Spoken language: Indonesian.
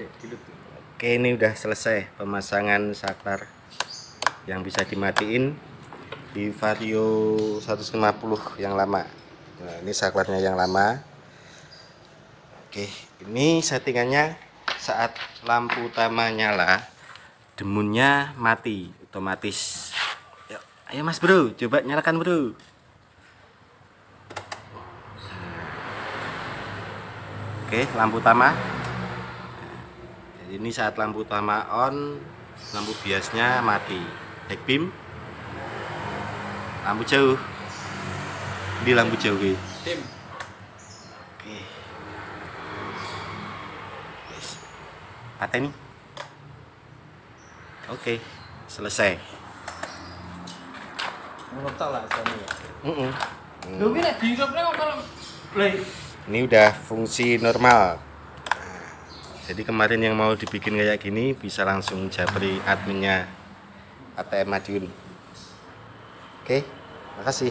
Oke ini udah selesai pemasangan saklar yang bisa dimatiin di Vario 150 yang lama. Nah, ini saklarnya yang lama. Oke ini settingannya saat lampu utama nyala demunnya mati otomatis. Yuk, ayo mas bro coba nyalakan bro. Oke lampu utama ini saat lampu utama on lampu biasnya mati. Back beam. Lampu jauh. Di lampu jauh oke. Yes. pateni oke selesai. Lah ini udah fungsi normal jadi kemarin yang mau dibikin kayak gini bisa langsung japri adminnya ATM Madiun. Oke makasih